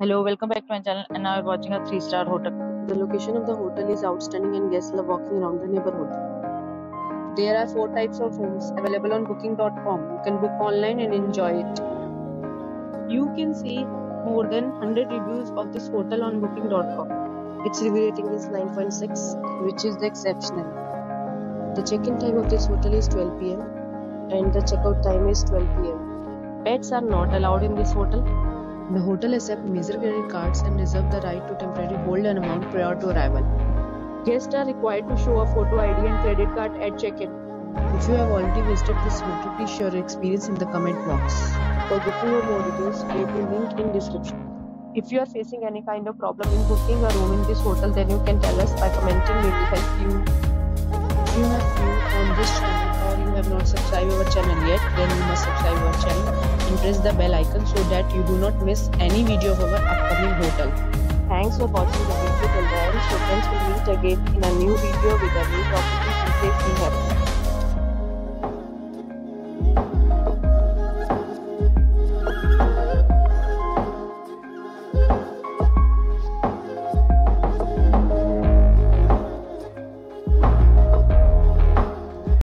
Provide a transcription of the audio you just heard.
Hello, welcome back to my channel and now we're watching a 3-star hotel. The location of the hotel is outstanding and guests love walking around the neighborhood. There are four types of rooms available on booking.com. You can book online and enjoy it. You can see more than 100 reviews of this hotel on booking.com. Its review rating is 9.6, which is the exceptional. The check-in time of this hotel is 12 pm and the checkout time is 12 pm. Pets are not allowed in this hotel. The hotel accepts major credit cards and reserves the right to temporarily hold an amount prior to arrival. Guests are required to show a photo ID and credit card at check-in. If you have already visited this hotel, please share your experience in the comment box. For booking or more details, click the link in description. If you are facing any kind of problem in booking a room in this hotel, then you can tell us by commenting. We will help you. If you have viewed on this channel you have not subscribed our channel yet, then you must subscribe our channel and press the bell icon so that you do not miss any video of our upcoming hotel. Thanks for watching the video till the end. So friends will meet again in a new video with a new property we have.